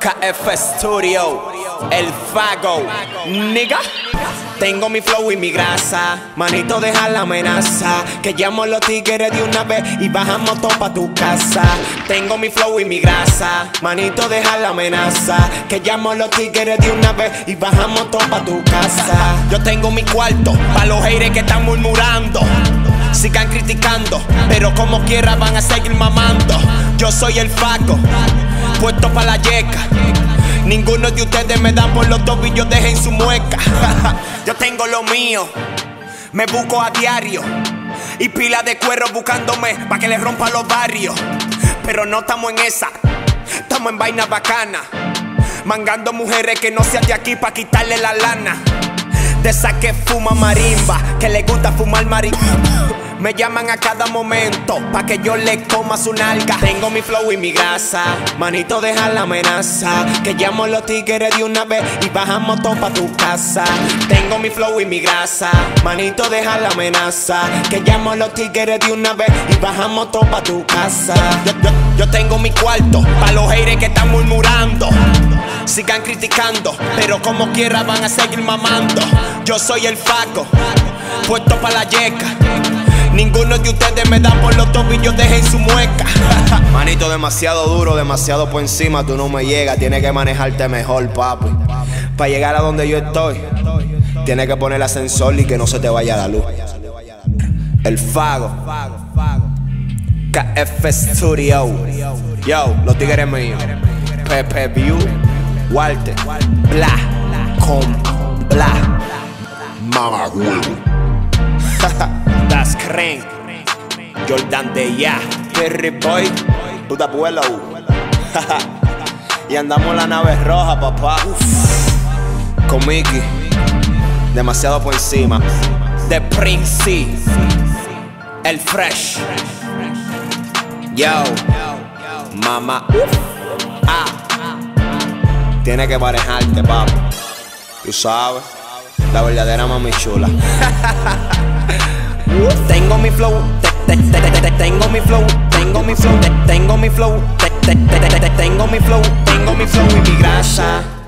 KF Studio, el Fago, nigga. Tengo mi flow y mi grasa, manito deja la amenaza. Que llamo los tigres de una vez y bajamos todo pa' tu casa. Tengo mi flow y mi grasa, manito deja la amenaza. Que llamo los tigres de una vez y bajamos todo pa' tu casa. Yo tengo mi cuarto, pa' los haters que están murmurando. Sigan criticando, pero como quiera van a seguir mamando. Yo soy el Fago puesto pa' la yeca. Ninguno de ustedes me da por los tobillos, dejen su mueca. Yo tengo lo mío, me busco a diario. Y pila de cuero buscándome pa' que les rompa los barrios. Pero no estamos en esa, estamos en vaina bacana. Mangando mujeres que no sean de aquí pa' quitarle la lana. De esa que fuma marimba, que le gusta fumar marimba. Me llaman a cada momento pa' que yo le coma su nalga. Tengo mi flow y mi grasa, manito deja la amenaza. Que llamo los tigres de una vez y bajamos todo pa' tu casa. Tengo mi flow y mi grasa, manito deja la amenaza. Que llamo los tigres de una vez y bajamos todo pa' tu casa. Yo, tengo mi cuarto pa' los haters que están murmurando. Sigan criticando, pero como quiera van a seguir mamando. Yo soy el faco, puesto pa' la yeca. Ninguno de ustedes me da por los tobillos, dejen su mueca. Manito, demasiado duro, demasiado por encima, tú no me llegas. Tienes que manejarte mejor, papi. Para llegar a donde yo estoy, tienes que poner el ascensor y que no se te vaya la luz. El Fago. KF Studio. Yo, los tigres míos. Pepe View. Walter. Bla. Con. Bla. Mama Das Crank, Jordan de ya, Perry Boy, puta abuelo. y andamos la nave roja, papá. Con Mickey, demasiado por encima. The Prince, el Fresh. Yo, mamá. Ah, tiene que manejarte, papá. Tú sabes, la verdadera mami chula. Tengo mi flow, tengo mi flow, tengo mi flow, tengo mi flow, tengo mi flow, tengo mi flow y mi grasa.